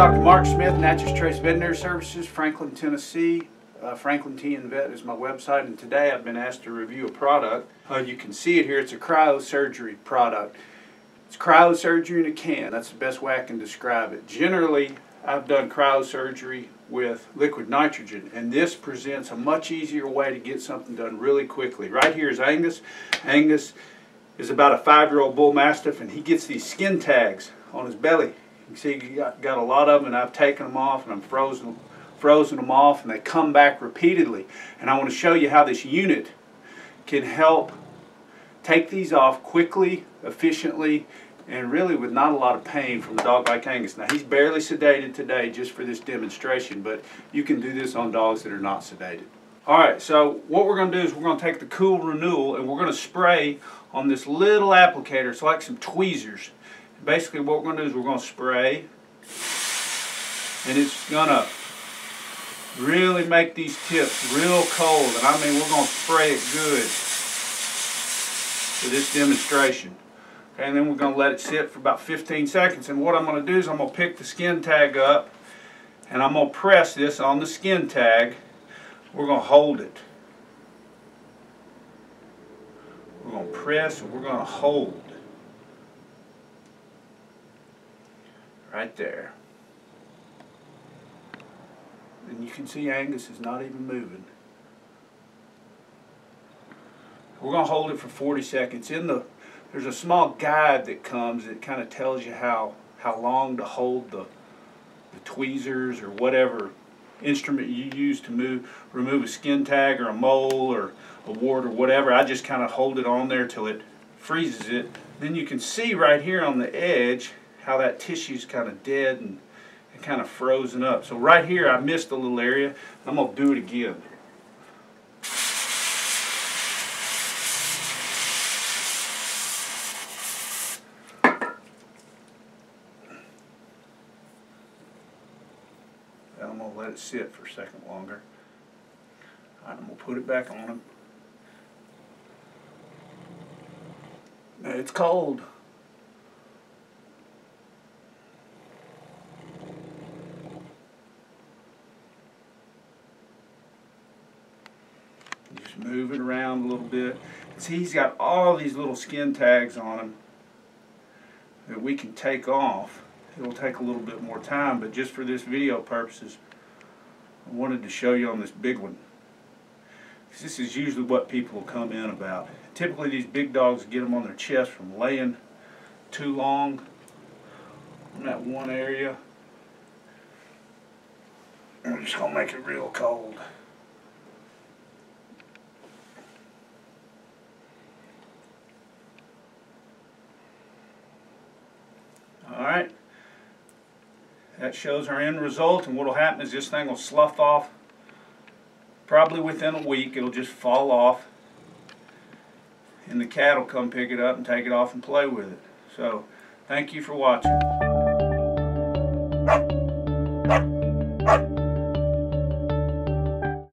Dr. Marc Smith, Natchez Trace Veterinary Services, Franklin, Tennessee. Uh, Franklin TN Vet is my website, and today I've been asked to review a product. Uh, you can see it here. It's a cryosurgery product. It's cryosurgery in a can. That's the best way I can describe it. Generally, I've done cryosurgery with liquid nitrogen, and this presents a much easier way to get something done really quickly. Right here is Angus. Angus is about a five-year-old bull mastiff, and he gets these skin tags on his belly. You see he got, got a lot of them, and I've taken them off, and I'm frozen frozen them off and they come back repeatedly. And I want to show you how this unit can help take these off quickly, efficiently, and really with not a lot of pain from a dog like Angus. Now he's barely sedated today just for this demonstration, but you can do this on dogs that are not sedated. Alright, so what we're going to do is we're going to take the Cool Renewal and we're going to spray on this little applicator. It's like some tweezers. Basically what we're going to do is we're going to spray and it's going to really make these tips real cold. And I mean, we're going to spray it good for this demonstration. Okay, and then we're going to let it sit for about 15 seconds. And what I'm going to do is I'm going to pick the skin tag up and I'm going to press this on the skin tag. We're going to hold it. We're going to press and we're going to hold. Right there. And you can see Angus is not even moving. We're going to hold it for 40 seconds. In the There's a small guide that comes that kind of tells you how, how long to hold the, the tweezers or whatever instrument you use to move, remove a skin tag or a mole or a wart or whatever. I just kind of hold it on there till it freezes it. Then you can see right here on the edge how that tissue is kind of dead and kind of frozen up. So right here I missed a little area. I'm going to do it again. I'm going to let it sit for a second longer. Right, I'm going to put it back on him. It's cold. Move it around a little bit. See, he's got all these little skin tags on him that we can take off. It'll take a little bit more time, but just for this video purposes, I wanted to show you on this big one. This is usually what people come in about. Typically these big dogs get them on their chest from laying too long in that one area. I'm just going to make it real cold. Alright, that shows our end result and what will happen is this thing will slough off probably within a week. It'll just fall off and the cat will come pick it up and take it off and play with it. So, thank you for watching.